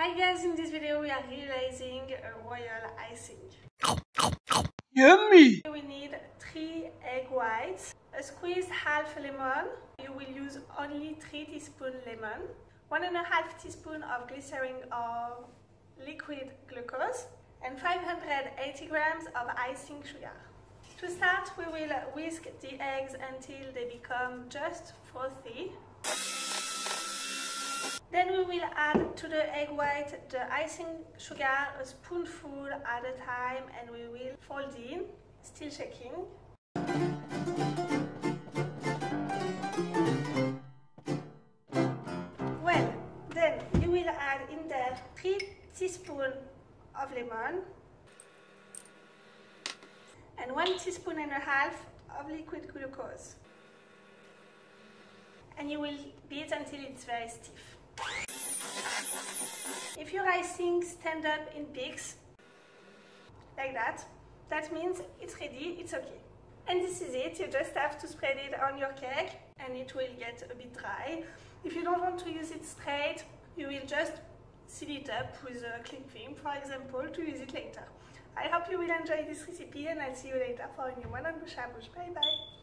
Hi guys, in this video we are realizing a royal icing. Yummy! We need 3 egg whites, a squeezed half lemon, you will use only 3 teaspoon lemon, 1.5 teaspoon of glycerin or liquid glucose, and 580 grams of icing sugar. To start, we will whisk the eggs until they become just frothy. Will add to the egg white the icing sugar a spoonful at a time and we will fold in, still shaking. Well, then you will add in there 3 teaspoons of lemon and 1 teaspoon and a half of liquid glucose. And you will beat until it's very stiff. If your icing stand up in peaks, like that, that means it's ready, it's okay. And this is it, you just have to spread it on your cake and it will get a bit dry. If you don't want to use it straight, you will just seal it up with a cling film, for example, to use it later. I hope you will enjoy this recipe and I'll see you later for a new one on Bouche. Bye bye!